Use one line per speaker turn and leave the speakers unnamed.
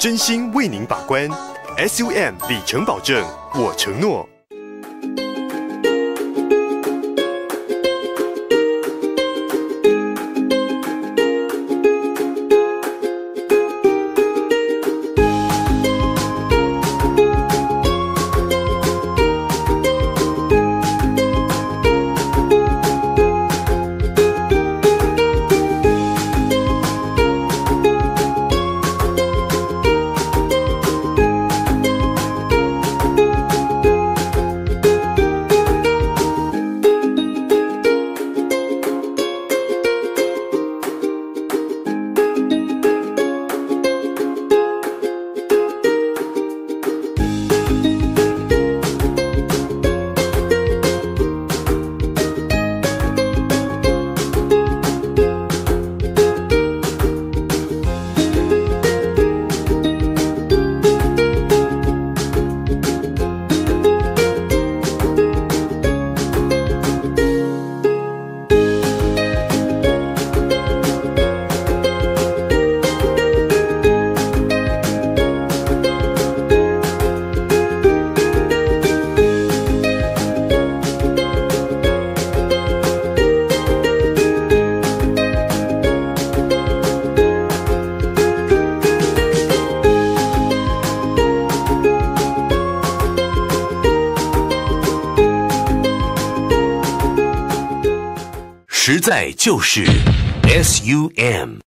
真心为您把关，SUM 里程保证，我承诺。
实在就是 S U M。